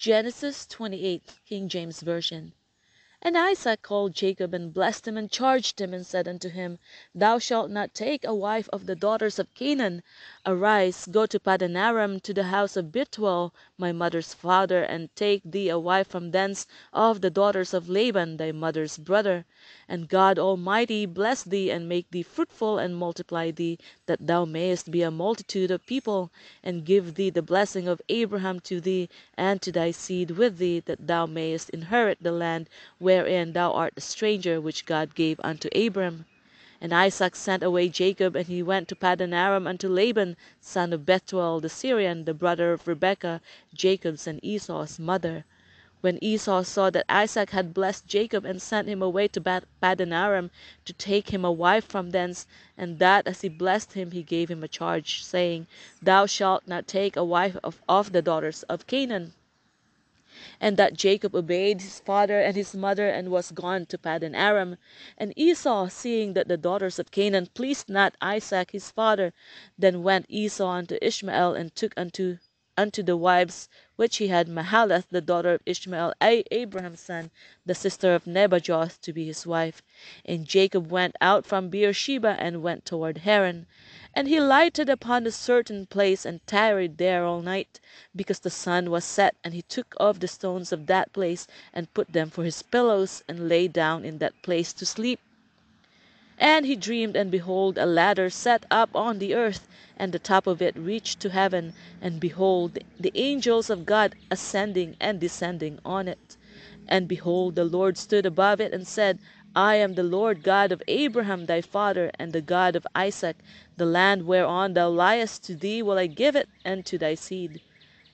Genesis 28, King James Version. And Isaac called Jacob, and blessed him, and charged him, and said unto him, Thou shalt not take a wife of the daughters of Canaan. Arise, go to Padanaram, to the house of Bethuel my mother's father, and take thee a wife from thence of the daughters of Laban thy mother's brother. And God Almighty bless thee, and make thee fruitful, and multiply thee, that thou mayest be a multitude of people, and give thee the blessing of Abraham to thee, and to thy seed with thee, that thou mayest inherit the land wherein thou art a stranger, which God gave unto Abram. And Isaac sent away Jacob, and he went to Padanaram unto Laban, son of Bethuel the Syrian, the brother of Rebekah, Jacob's and Esau's mother. When Esau saw that Isaac had blessed Jacob, and sent him away to Padanaram, to take him a wife from thence, and that as he blessed him he gave him a charge, saying, Thou shalt not take a wife of, of the daughters of Canaan and that Jacob obeyed his father and his mother, and was gone to Padanaram. And Esau, seeing that the daughters of Canaan pleased not Isaac his father, then went Esau unto Ishmael, and took unto unto the wives which he had Mahalath, the daughter of Ishmael, Abraham's son, the sister of Nebajoth, to be his wife. And Jacob went out from Beersheba, and went toward Haran. And he lighted upon a certain place, and tarried there all night, because the sun was set. And he took of the stones of that place, and put them for his pillows, and lay down in that place to sleep. And he dreamed, and behold, a ladder set up on the earth, and the top of it reached to heaven, and behold, the angels of God ascending and descending on it. And behold, the Lord stood above it, and said, I am the Lord God of Abraham thy father, and the God of Isaac. The land whereon thou liest, to thee will I give it, and to thy seed.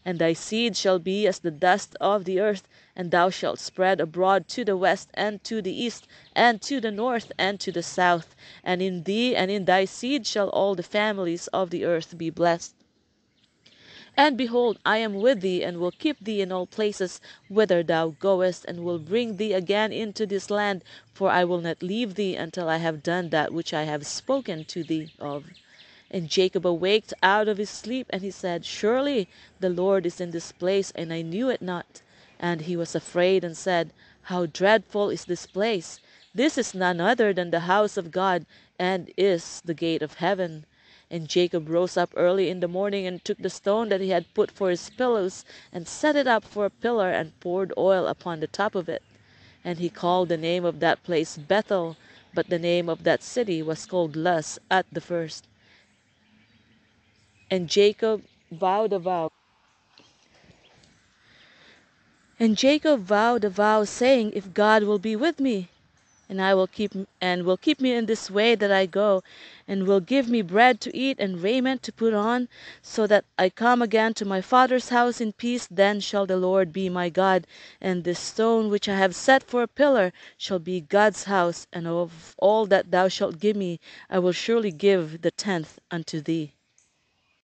And thy seed shall be as the dust of the earth, and thou shalt spread abroad to the west, and to the east, and to the north, and to the south. And in thee and in thy seed shall all the families of the earth be blessed. And behold, I am with thee, and will keep thee in all places whither thou goest, and will bring thee again into this land, for I will not leave thee until I have done that which I have spoken to thee of. And Jacob awaked out of his sleep, and he said, Surely the Lord is in this place, and I knew it not. And he was afraid, and said, How dreadful is this place! This is none other than the house of God, and is the gate of heaven. And Jacob rose up early in the morning, and took the stone that he had put for his pillows, and set it up for a pillar, and poured oil upon the top of it. And he called the name of that place Bethel, but the name of that city was called Luz at the first. And Jacob vowed a vow. And Jacob vowed a vow, saying, If God will be with me, and I will keep and will keep me in this way that I go, and will give me bread to eat and raiment to put on, so that I come again to my father's house in peace, then shall the Lord be my God, and this stone which I have set for a pillar shall be God's house, and of all that thou shalt give me I will surely give the tenth unto thee.